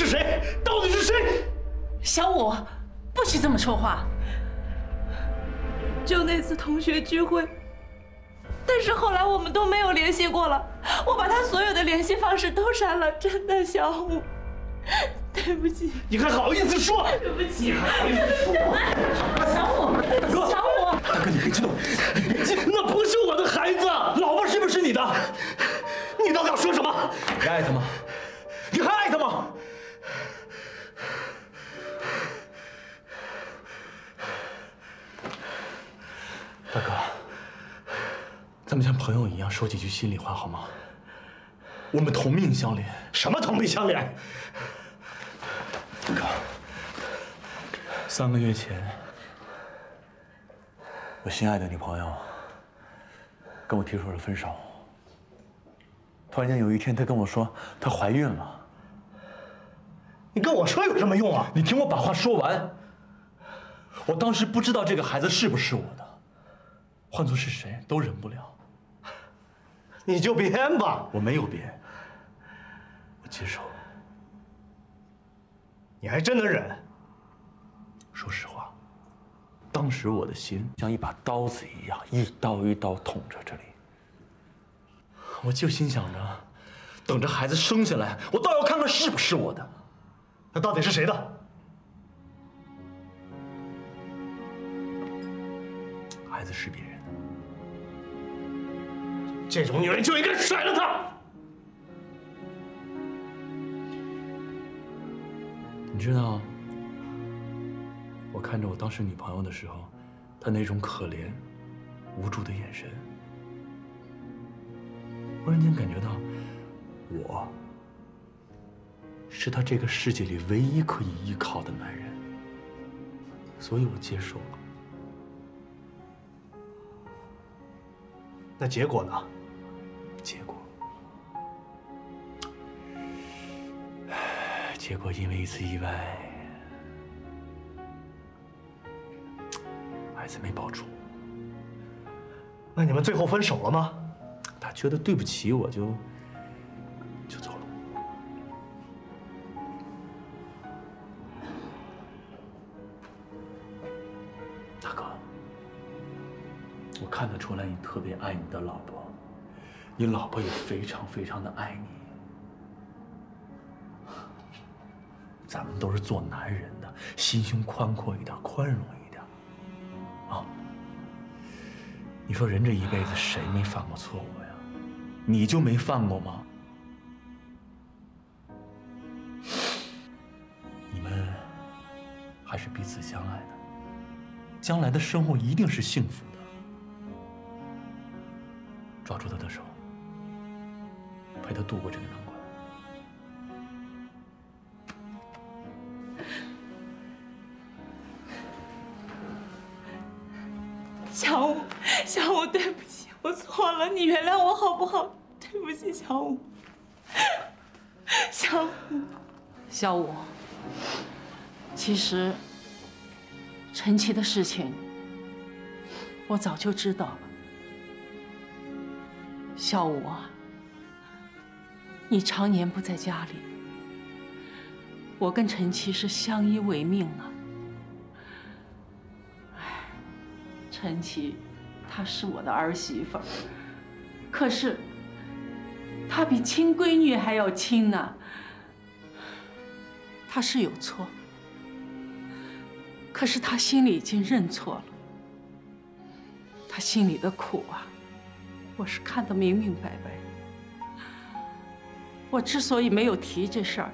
是谁？到底是谁？小五，不许这么说话。就那次同学聚会，但是后来我们都没有联系过了。我把他所有的联系方式都删了，真的，小五，对不起。你还好意思说？对不起，好意思说？小五，小五，大哥，你别激动，那不是我的孩子，老婆是不是你的？你到底要说什么？你爱他吗？你还爱他吗？大哥，咱们像朋友一样说几句心里话好吗？我们同命相连。什么同命相连？三个月前，我心爱的女朋友跟我提出了分手。突然间有一天，她跟我说她怀孕了。你跟我说有什么用啊？你听我把话说完。我当时不知道这个孩子是不是我的。换做是谁都忍不了，你就编吧。我没有编，我接受。你还真能忍。说实话，当时我的心像一把刀子一样，一刀一刀捅着这里。我就心想着，等着孩子生下来，我倒要看看是不是我的。那到底是谁的？孩子是别人。这种女人就应该甩了她。你知道，我看着我当时女朋友的时候，她那种可怜、无助的眼神，忽然间感觉到，我是她这个世界里唯一可以依靠的男人，所以我接受了。那结果呢？结果因为一次意外，孩子没保住。那你们最后分手了吗？他觉得对不起我，就就走了。大哥，我看得出来你特别爱你的老婆。你老婆也非常非常的爱你，咱们都是做男人的，心胸宽阔一点，宽容一点，啊！你说人这一辈子谁没犯过错误呀？你就没犯过吗？你们还是彼此相爱的，将来的生活一定是幸福的。抓住他的手。陪他度过这个难关。错了，你原谅我好不好？对不起，小五，小五，小五。其实，陈奇的事情，我早就知道了。小五啊。你常年不在家里，我跟陈七是相依为命啊。哎，陈七，她是我的儿媳妇，可是她比亲闺女还要亲呢。她是有错，可是她心里已经认错了。她心里的苦啊，我是看得明明白白。我之所以没有提这事儿，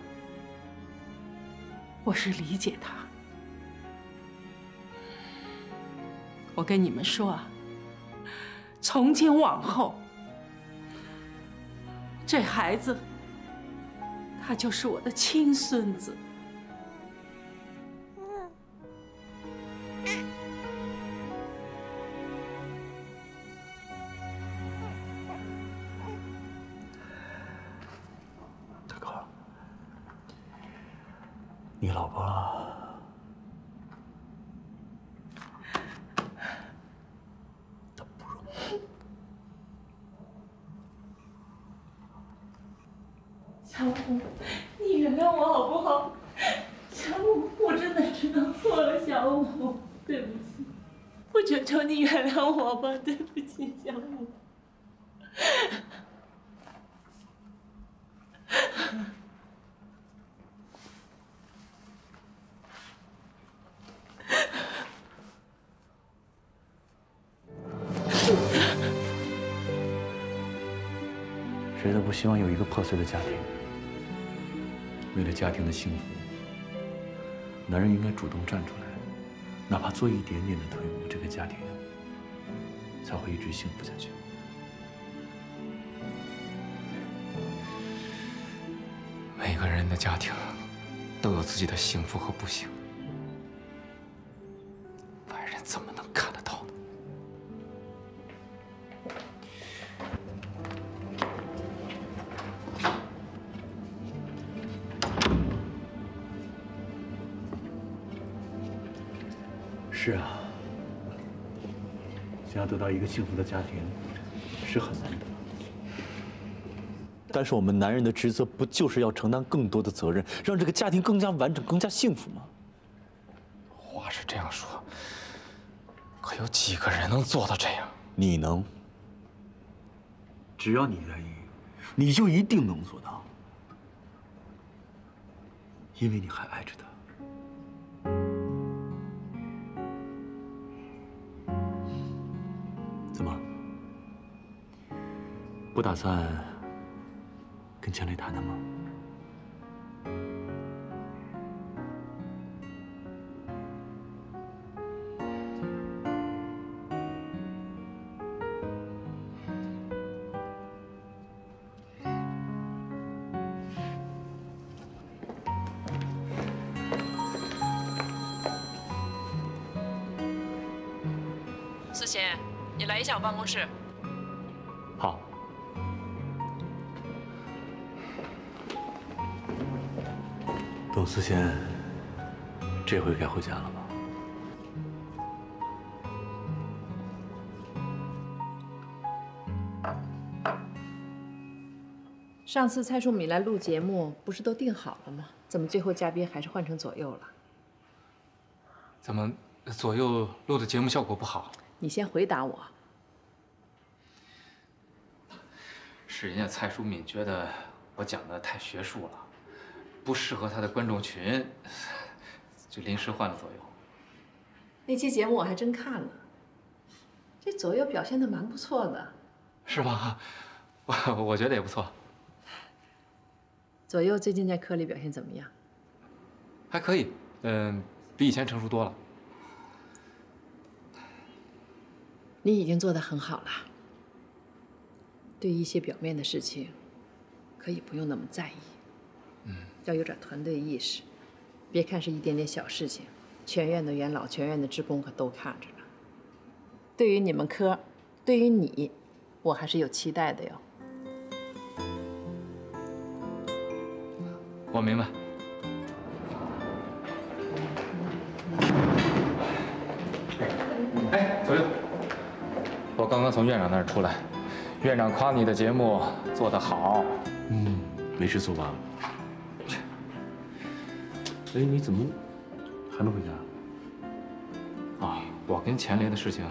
我是理解他。我跟你们说啊，从今往后，这孩子他就是我的亲孙子。求你原谅我吧，对不起，小五。谁都不希望有一个破碎的家庭。为了家庭的幸福，男人应该主动站出来，哪怕做一点点的退步，这个家庭才会一直幸福下去。每个人的家庭都有自己的幸福和不幸，到一个幸福的家庭是很难的。但是我们男人的职责不就是要承担更多的责任，让这个家庭更加完整、更加幸福吗？话是这样说，可有几个人能做到这样？你能，只要你愿意，你就一定能做到，因为你还爱着他。不打算跟钱磊谈谈吗？思贤，你来一下我办公室。思贤，这回该回家了吧？上次蔡淑敏来录节目，不是都定好了吗？怎么最后嘉宾还是换成左右了？怎么左右录的节目效果不好？你先回答我。是人家蔡淑敏觉得我讲的太学术了，不适合他的观众群，就临时换了左右。那期节目我还真看了，这左右表现的蛮不错的。是吗？我我觉得也不错，左右最近在科里表现怎么样？还可以，嗯，比以前成熟多了。你已经做得很好了。对一些表面的事情，可以不用那么在意。嗯，要有点团队意识，别看是一点点小事情，全院的元老、全院的职工可都看着呢。对于你们科，对于你，我还是有期待的哟。我明白。哎，左右，我刚刚从院长那儿出来，院长夸你的节目做得好。嗯，没吃醋吧？哎，你怎么还没回家？啊，我跟钱雷的事情，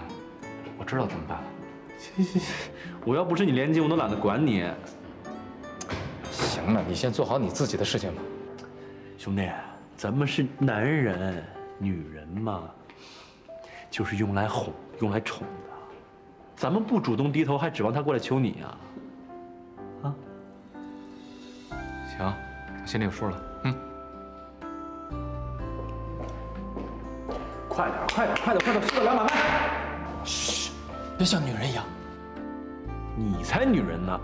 我知道怎么办了。行行行，我要不是你连襟，我都懒得管你。行了，你先做好你自己的事情吧。兄弟，咱们是男人，女人嘛，就是用来哄、用来宠的。咱们不主动低头，还指望他过来求你呀？啊？行，我心里有数了。快点，快点，快点，快点，速度两百迈！嘘，别像女人一样。你才女人呢！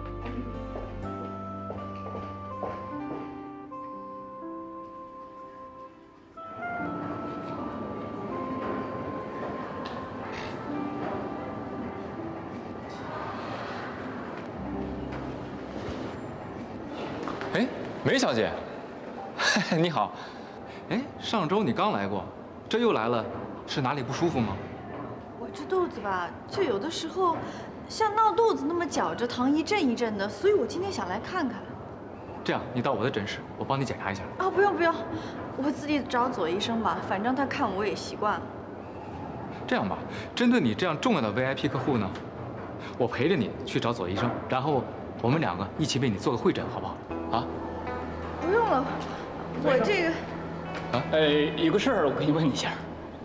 哎，梅小姐，你好。哎，上周你刚来过，这又来了，是哪里不舒服吗？我这肚子吧，就有的时候像闹肚子那么绞着疼，一阵一阵的，所以我今天想来看看。这样，你到我的诊室，我帮你检查一下。啊，不用不用，我自己找左医生吧，反正他看我也习惯了。这样吧，针对你这样重要的 VIP 客户呢，我陪着你去找左医生，然后我们两个一起为你做个会诊，好不好？啊？不用了，我这个……啊？呃，有个事儿我可以问你一下，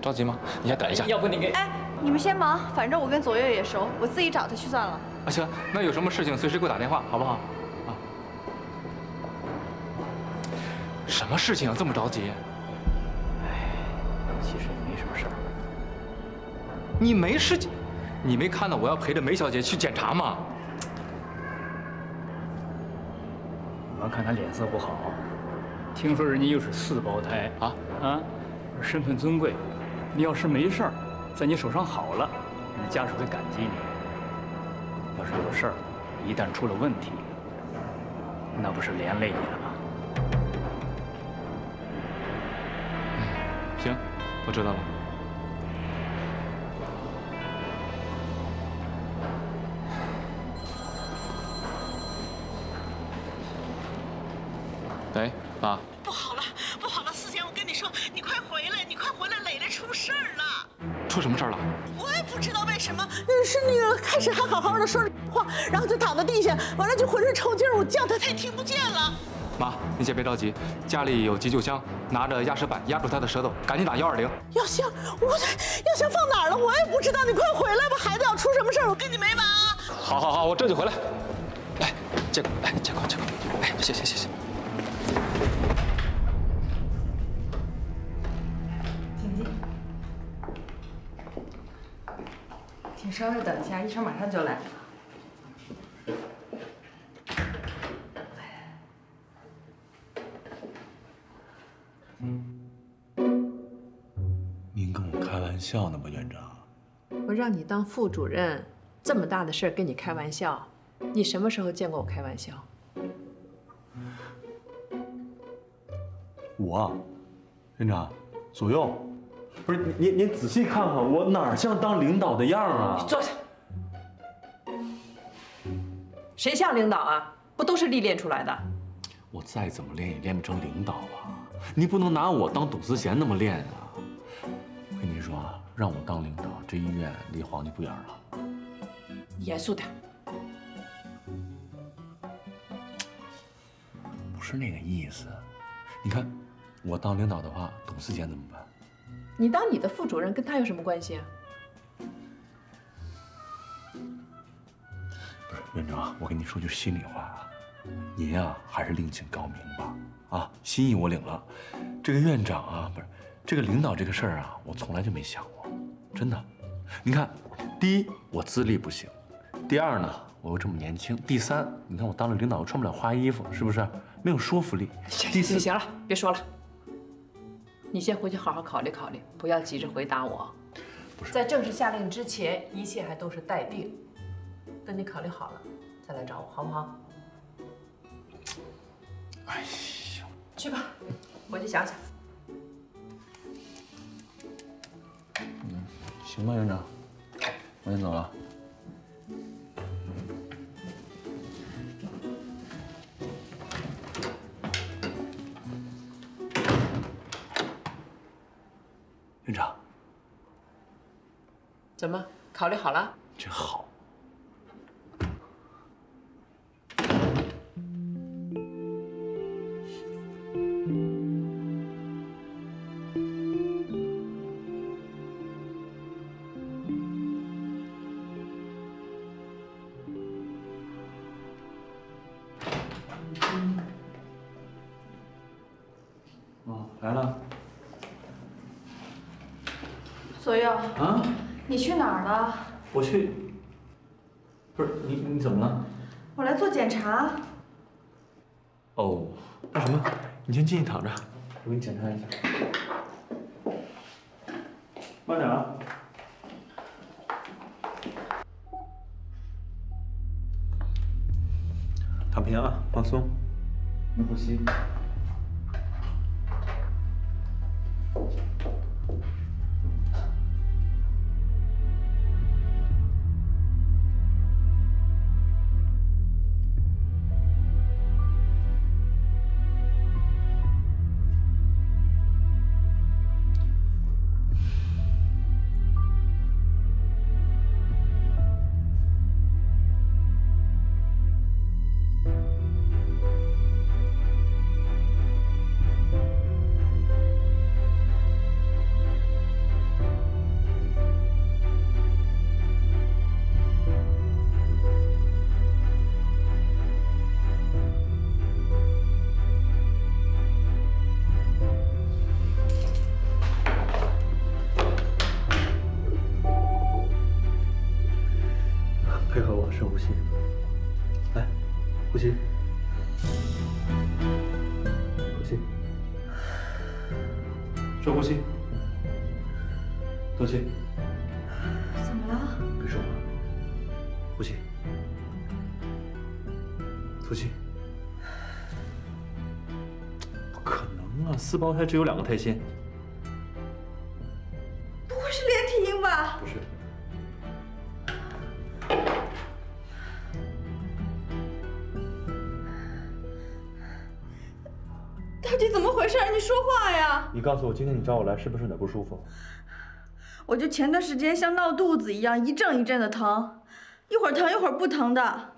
着急吗？你先等一下。要不你给……哎，你们先忙，反正我跟左月也熟，我自己找他去算了。啊，行，那有什么事情随时给我打电话，好不好？啊？什么事情啊？这么着急？哎其实也没什么事儿。你没事情，你没看到我要陪着梅小姐去检查吗？我要看她脸色不好，听说人家又是四胞胎啊啊，身份尊贵。你要是没事儿，在你手上好了，你的家属会感激你。要是有事儿，一旦出了问题，那不是连累你了吗？行，我知道了。喂，爸。好好的说着话，然后就躺在地下，完了就浑身抽筋儿，我叫他他也听不见了。妈，你先别着急，家里有急救箱，拿着压舌板压住他的舌头，赶紧打幺二零。药箱，我药箱放哪儿了？我也不知道，你快回来吧，孩子要出什么事儿，我跟你没完啊！好，好，好，我这就回来。来，借口，来，借口，借口，哎，谢谢，谢谢。稍微等一下，医生马上就来。您跟我开玩笑呢吧，院长？我让你当副主任，这么大的事儿跟你开玩笑，你什么时候见过我开玩笑？我啊，院长，左右，不是您您仔细看看，我哪儿像当领导的样啊？你坐下。谁像领导啊？不都是历练出来的？我再怎么练也练不成领导啊！你不能拿我当董思贤那么练啊！我跟你说啊，让我当领导，这医院离皇帝不远了。严肃点。不是那个意思。你看，我当领导的话，董思贤怎么办？你当你的副主任跟他有什么关系啊？不是院长，我跟你说句心里话啊，您呀还是另请高明吧。啊，心意我领了。这个院长啊，不是这个领导这个事儿啊，我从来就没想过，真的。你看，第一我资历不行，第二呢我又这么年轻，第三你看我当了领导又穿不了花衣服，是不是？没有说服力。第四，行了，别说了。你先回去好好考虑考虑，不要急着回答我。不是在正式下令之前，一切还都是待定。等你考虑好了，再来找我，好不好？哎呀，去吧，回去想想。行吧，院长，我先走了。怎么考虑好了？真好。哦，来了。左右，啊？你去哪儿了？我去。不是你，你怎么了？我来做检查。哦，那什么，你先进去躺着，我给你检查一下。慢点啊。躺平啊，放松，深呼吸。四胞胎只有两个胎心。不会是连体婴吧？不是。到底怎么回事？你说话呀！你告诉我，今天你找我来是不是哪不舒服？我就前段时间像闹肚子一样，一阵一阵的疼，一会儿疼一会儿不疼的。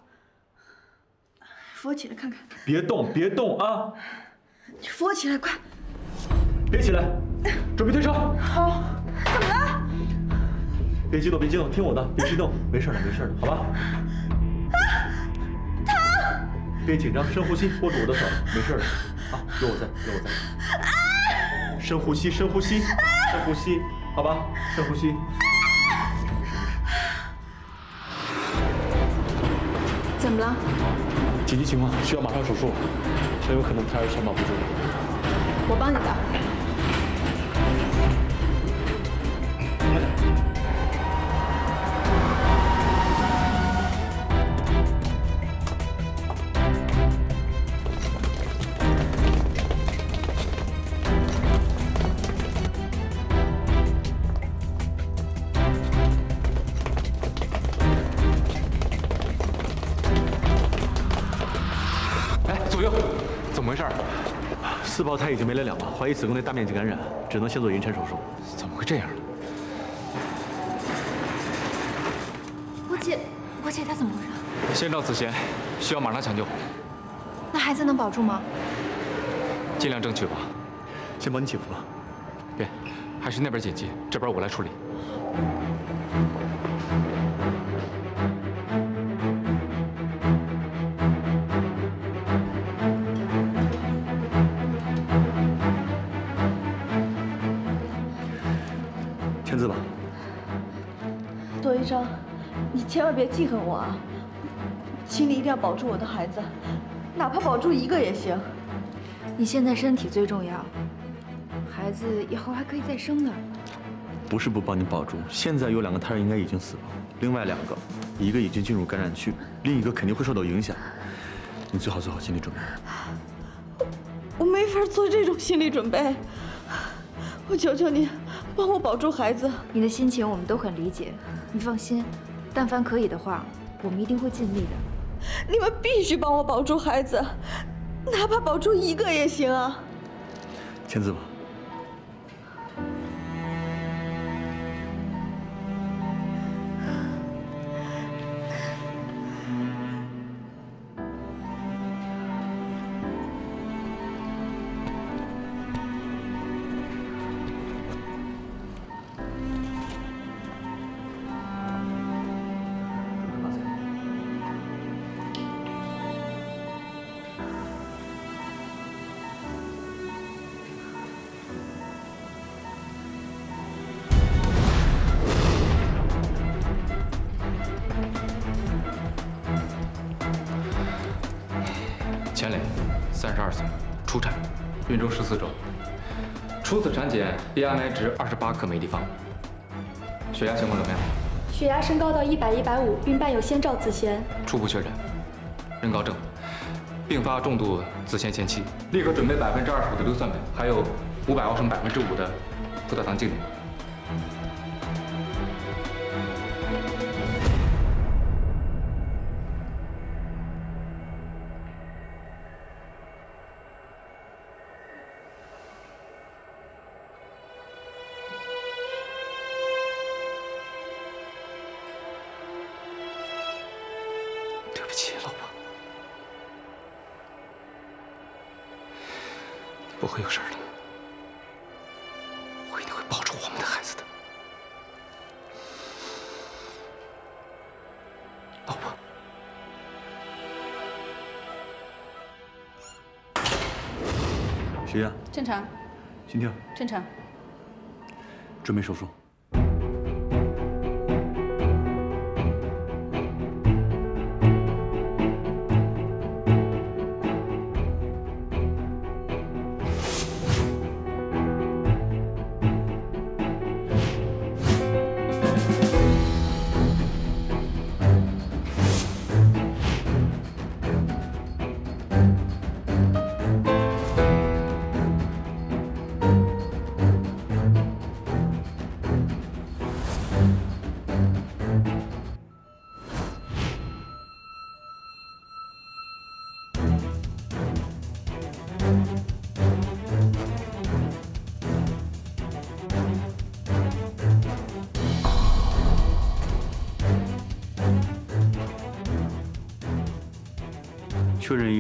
扶我起来看看。别动，别动啊！你扶我起来，快！别起来，准备推车。好。怎么了？别激动，别激动，听我的，别激动，没事的，没事的，好吧？啊！疼！别紧张，深呼吸，握住我的手，没事的。啊，有我在，有我在。啊！深呼吸，深呼吸，深呼吸，好吧？深呼吸。怎么了？紧急情况，需要马上手术，很有可能胎儿全保不住。我帮你的。胎已经没了两个，怀疑子宫内大面积感染，只能先做引产手术。怎么会这样？我姐，我姐她怎么回事？先兆子痫，需要马上抢救。那孩子能保住吗？尽量争取吧。先帮你姐夫吧。别，还是那边紧急，这边我来处理。千万别记恨我啊！请你一定要保住我的孩子，哪怕保住一个也行。你现在身体最重要，孩子以后还可以再生的。不是不帮你保住，现在有两个胎儿应该已经死了，另外两个，一个已经进入感染区，另一个肯定会受到影响。你最好做好心理准备。我没法做这种心理准备，我求求你，帮我保住孩子。你的心情我们都很理解，你放心，但凡可以的话，我们一定会尽力的。你们必须帮我保住孩子，哪怕保住一个也行啊！签字吧。孕周十四周，初次产检 BMI 值二十八克每立方，血压情况怎么样？血压升高到一百一百五，并伴有先兆子痫。初步确诊，妊高症，并发重度子痫前期，立刻准备百分之二十五的硫酸镁，还有五百毫升百分之五的葡萄糖净零。血压、正常，心跳，正常。准备手术。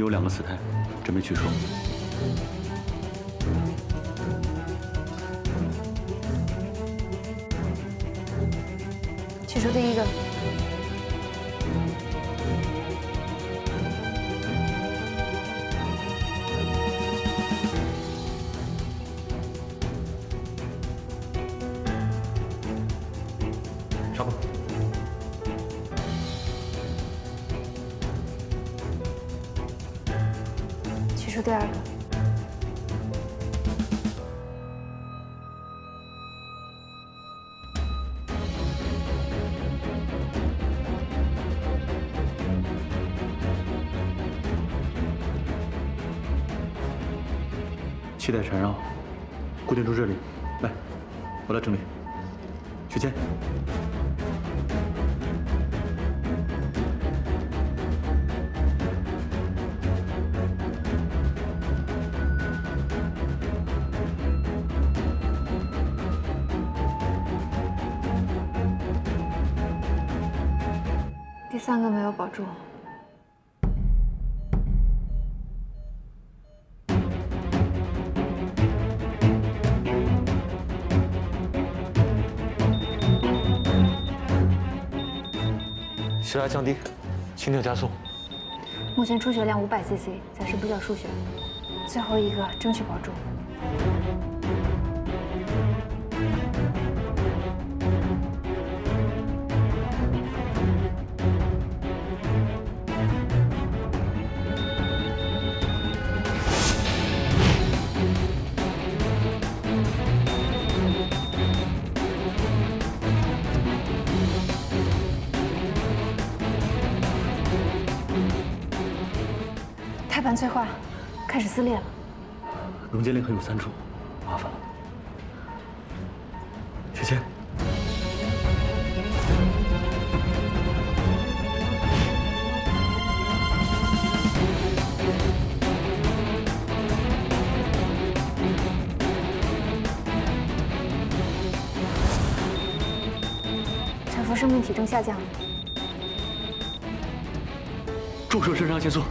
有两个死胎，准备取出。取出第二个。气带缠绕，固定住这里。来，我来整理。许谦，血压降低，心跳加速。目前出血量五百 cc，暂时不需要输血。最后一个争取保住。催化，开始撕裂了。溶解链还有三处，麻烦了。许谦，产妇生命体征下降，注射肾上腺素。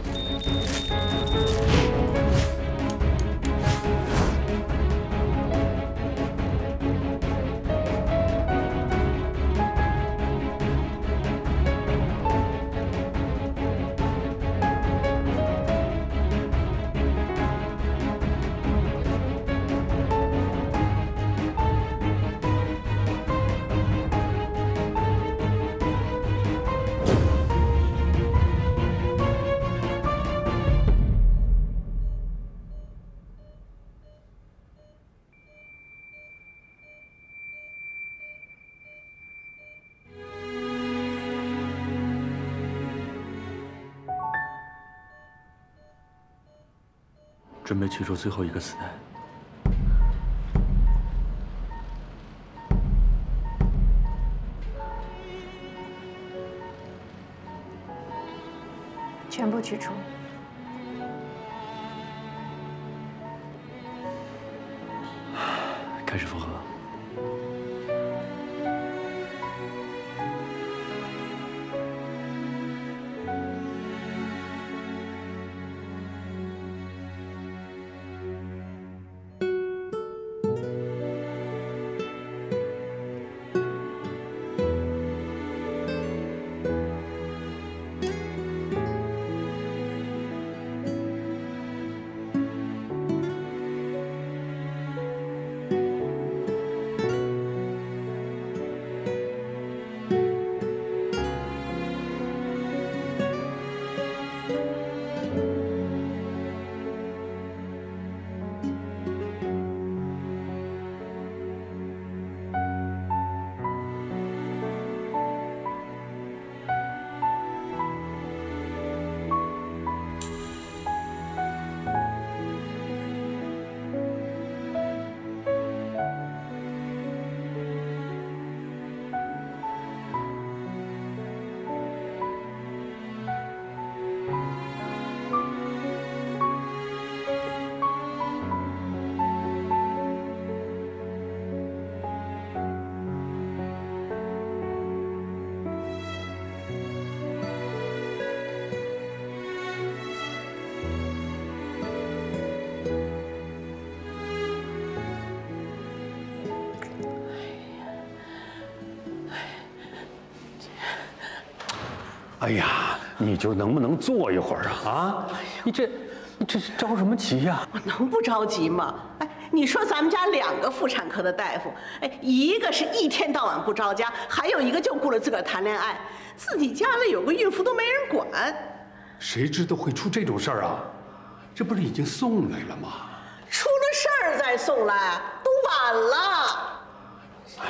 准备取出最后一个子弹。全部取出。哎呀，你就能不能坐一会儿啊？啊，你这，你这是着什么急呀？我能不着急吗？哎，你说咱们家两个妇产科的大夫，哎，一个是一天到晚不着家，还有一个就顾着自个儿谈恋爱，自己家里有个孕妇都没人管。谁知道会出这种事儿啊？这不是已经送来了吗？出了事儿再送来，都晚了。哎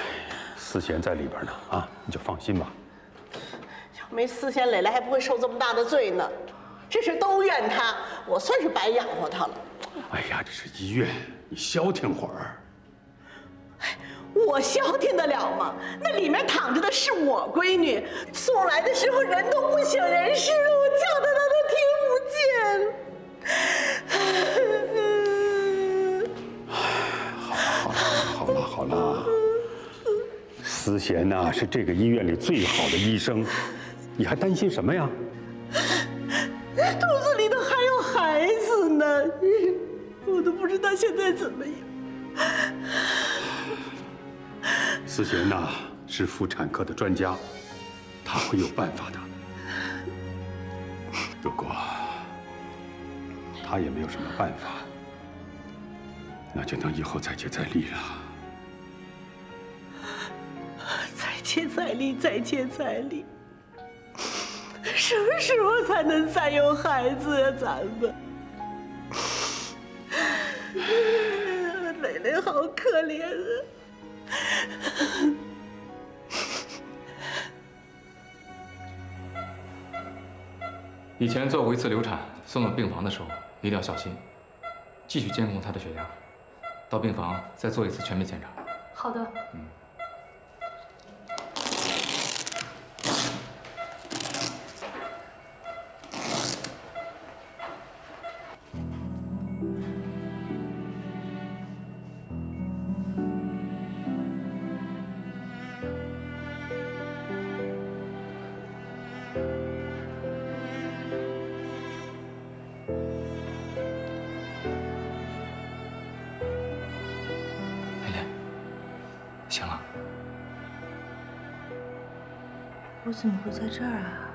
思贤在里边呢，啊，你就放心吧。要没思贤，磊磊还不会受这么大的罪呢。这事都怨他，我算是白养活他了。哎呀，这是医院，你消停会儿。我消停得了吗？那里面躺着的是我闺女，送来的时候人都不省人事了，我叫她她都听不见。好了好了好了，思贤呐是这个医院里最好的医生，你还担心什么呀？肚子里头还有孩子呢，我都不知道现在怎么样。思贤呐是妇产科的专家，他会有办法的。如果他也没有什么办法，那就等以后再接再厉了。再接再厉，再接再厉。什么时候才能再有孩子呀？咱们，蕾蕾好可怜啊！以前做过一次流产，送到病房的时候一定要小心，继续监控她的血压，到病房再做一次全面检查。好的。嗯。怎么会在这儿啊？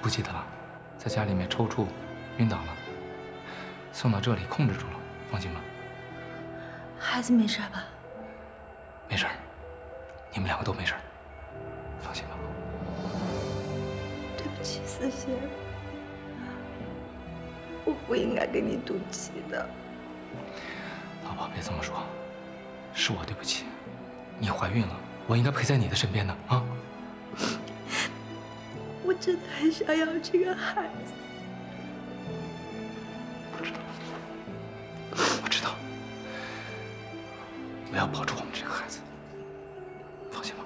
不记得了，在家里面抽搐，晕倒了，送到这里控制住了，放心吧，孩子没事吧？没事，你们两个都没事，放心吧。对不起，思贤，我不应该跟你赌气的。老婆，别这么说，是我对不起。你怀孕了，我应该陪在你的身边的啊。我真的很想要这个孩子。我知道，我要保住我们这个孩子，放心吧。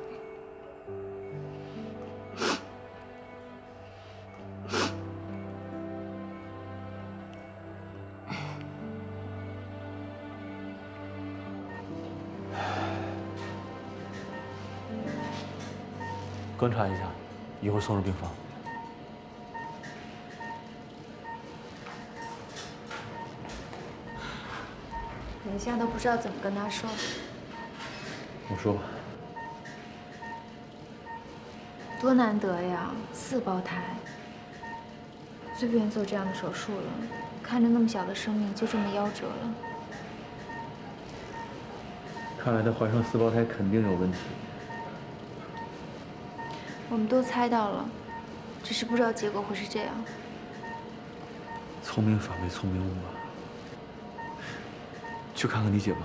观察一下，一会儿送入病房。你现在都不知道怎么跟他说。我说吧，多难得呀，四胞胎，最不愿做这样的手术了。看着那么小的生命就这么夭折了，看来她怀上四胞胎肯定有问题。我们都猜到了，只是不知道结果会是这样。聪明反被聪明误啊。去看看你姐吧。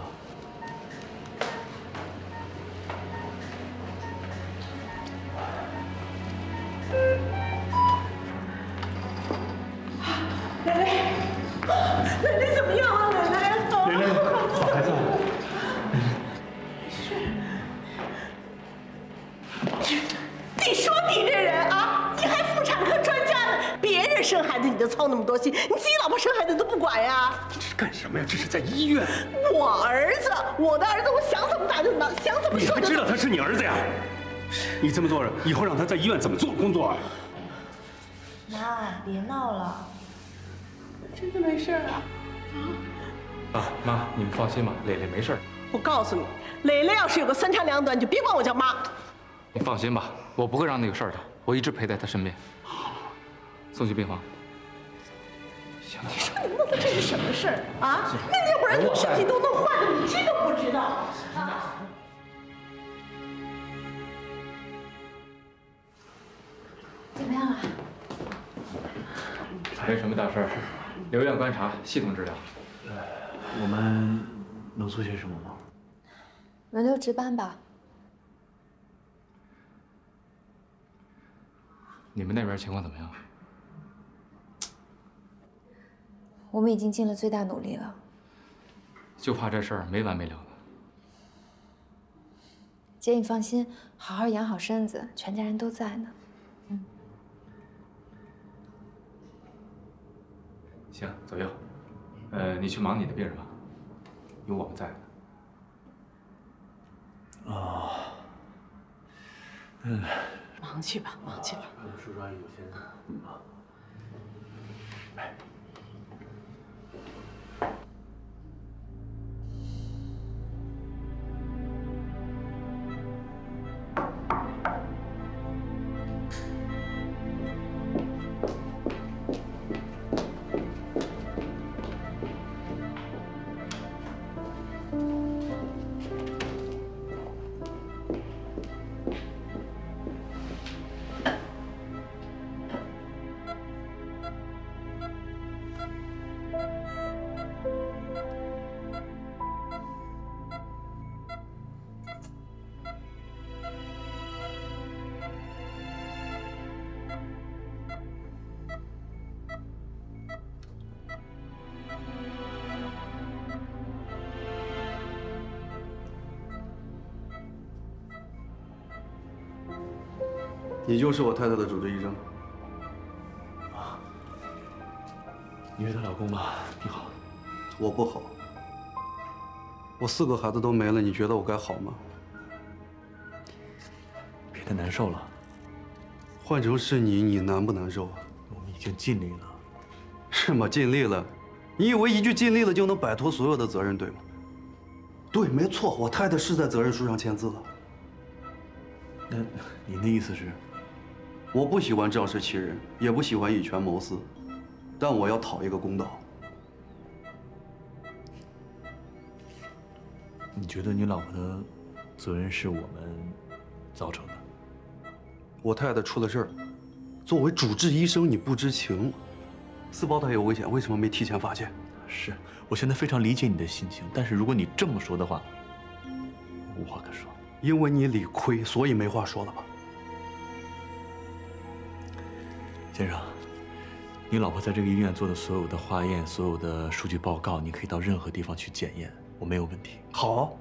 你这么做，以后让他在医院怎么做工作啊？妈，别闹了。真的没事啊？啊，妈，你们放心吧，蕾蕾没事。我告诉你，蕾蕾要是有个三长两短，你就别管我叫妈。你放心吧，我不会让她有事儿的。我一直陪在他身边。送去病房。行你说你弄的这是什么事儿啊？那要不然身体都弄坏了，你知都不知道啊？怎么样了？没什么大事儿，留院观察，系统治疗。我们能做些什么吗？轮流值班吧。你们那边情况怎么样？我们已经尽了最大努力了。就怕这事儿没完没了的。姐，你放心，好好养好身子，全家人都在呢。行，左右，呃，你去忙你的病人吧，有我们在呢。啊。嗯。忙去吧，忙去吧。叔叔阿姨有些啊。哎。你就是我太太的主治医生。啊，你是她老公吧？你好。我不好。我四个孩子都没了，你觉得我该好吗？别太难受了。换成是你，你难不难受？我们已经尽力了。是吗？尽力了？你以为一句尽力了就能摆脱所有的责任，对吗？对，没错，我太太是在责任书上签字了。那您的意思是？我不喜欢仗势欺人，也不喜欢以权谋私，但我要讨一个公道。你觉得你老婆的责任是我们造成的？我太太出了事儿，作为主治医生，你不知情，四胞胎有危险，为什么没提前发现？是我现在非常理解你的心情，但是如果你这么说的话，无话可说。因为你理亏，所以没话说了吧？先生，你老婆在这个医院做的所有的化验、所有的数据报告，你可以到任何地方去检验，我没有问题。好，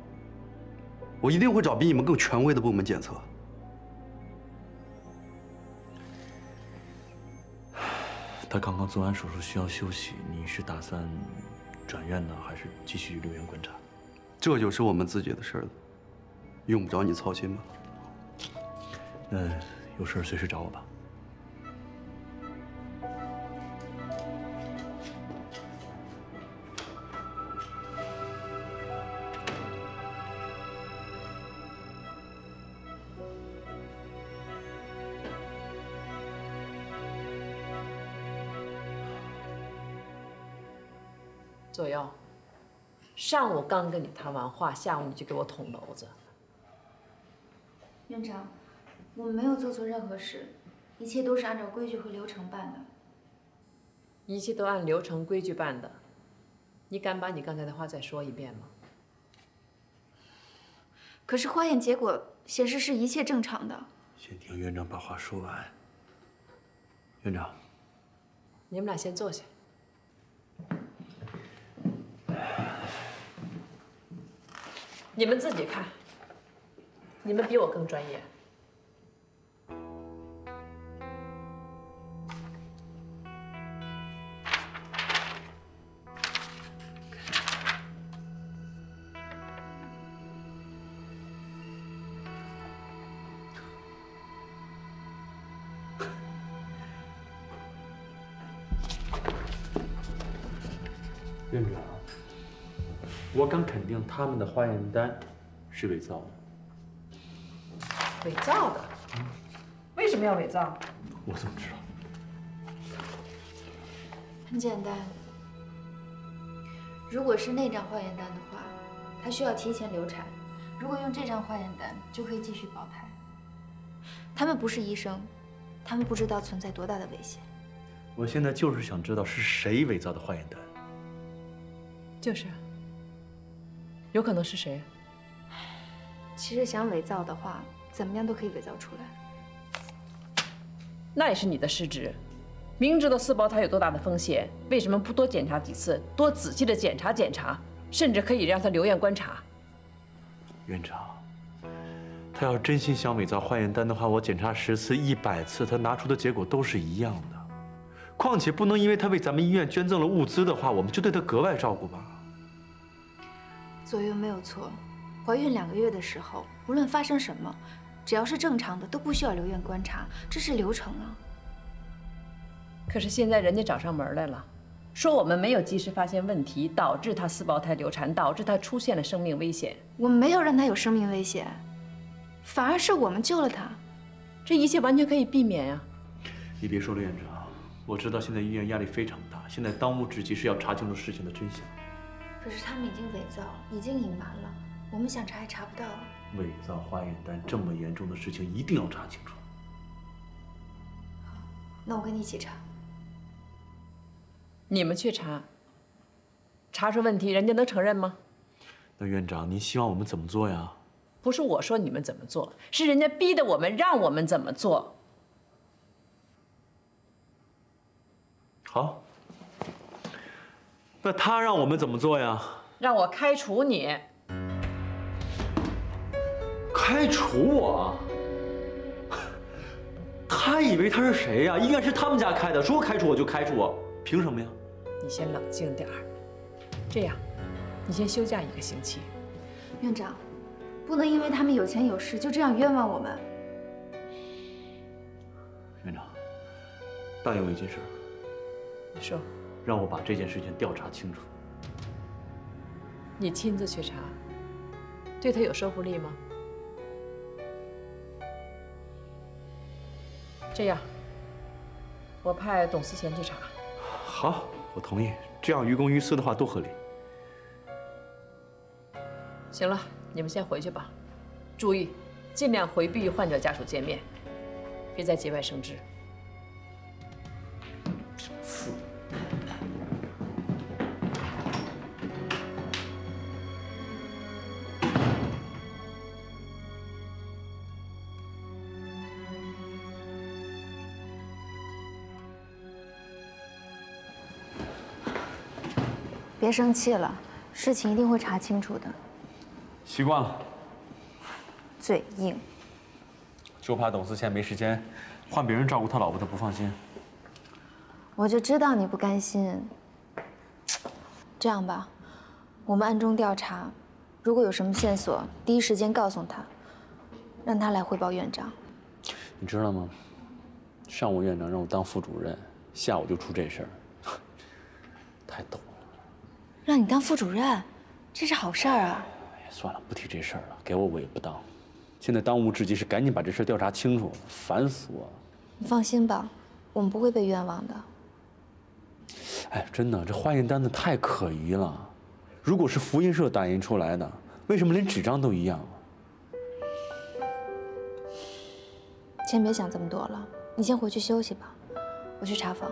我一定会找比你们更权威的部门检测。他刚刚做完手术，需要休息。你是打算转院呢，还是继续留院观察？这就是我们自己的事了，用不着你操心吧？那有事随时找我吧。刚跟你谈完话，下午你就给我捅娄子。院长，我们没有做错任何事，一切都是按照规矩和流程办的。一切都按流程规矩办的，你敢把你刚才的话再说一遍吗？可是化验结果显示是一切正常的。先听院长把话说完。院长，你们俩先坐下。你们自己看，你们比我更专业。肯定他们的化验单是伪造的。伪造的？为什什么要伪造？我怎么知道？很简单，如果是那张化验单的话，他需要提前流产；如果用这张化验单，就可以继续保胎。他们不是医生，他们不知道存在多大的危险。我现在就是想知道是谁伪造的化验单。就是啊，有可能是谁？其实想伪造的话，怎么样都可以伪造出来。那也是你的失职，明知道四胞胎有多大的风险，为什么不多检查几次，多仔细的检查检查，甚至可以让他留院观察？院长，他要真心想伪造化验单的话，我检查十次、一百次，他拿出的结果都是一样的。况且不能因为他为咱们医院捐赠了物资的话，我们就对他格外照顾吧？左右没有错，怀孕两个月的时候，无论发生什么，只要是正常的，都不需要留院观察，这是流程啊。可是现在人家找上门来了，说我们没有及时发现问题，导致她四胞胎流产，导致她出现了生命危险。我们没有让她有生命危险，反而是我们救了她。这一切完全可以避免呀！你别说了，院长，我知道现在医院压力非常大，现在当务之急是要查清楚事情的真相。可是他们已经伪造，已经隐瞒了，我们想查也查不到。伪造化验单这么严重的事情，一定要查清楚。那我跟你一起查。你们去查，查出问题，人家能承认吗？那院长，您希望我们怎么做呀？不是我说你们怎么做，是人家逼的我们，让我们怎么做。好，那他让我们怎么做呀？让我开除你。开除我？他以为他是谁呀？医院是他们家开的，说开除我就开除我，凭什么呀？你先冷静点儿。这样，你先休假一个星期。院长，不能因为他们有钱有势就这样冤枉我们。院长，答应我一件事。你说。让我把这件事情调查清楚。你亲自去查，对他有说服力吗？这样，我派董思贤去查。好，我同意。这样于公于私的话都合理。行了，你们先回去吧，注意，尽量回避与患者家属见面，别再节外生枝。别生气了，事情一定会查清楚的。习惯了。嘴硬。就怕董思贤没时间，换别人照顾他老婆，他不放心。我就知道你不甘心。这样吧，我们暗中调查，如果有什么线索，第一时间告诉他，让他来汇报院长。你知道吗？上午院长让我当副主任，下午就出这事儿，太逗了。让你当副主任，这是好事儿啊！哎呀，算了，不提这事儿了。给我我也不当。现在当务之急是赶紧把这事调查清楚，烦死我了。你放心吧，我们不会被冤枉的。哎，真的，这化验单子太可疑了。如果是复印社打印出来的，为什么连纸张都一样？先别想这么多了，你先回去休息吧，我去查房。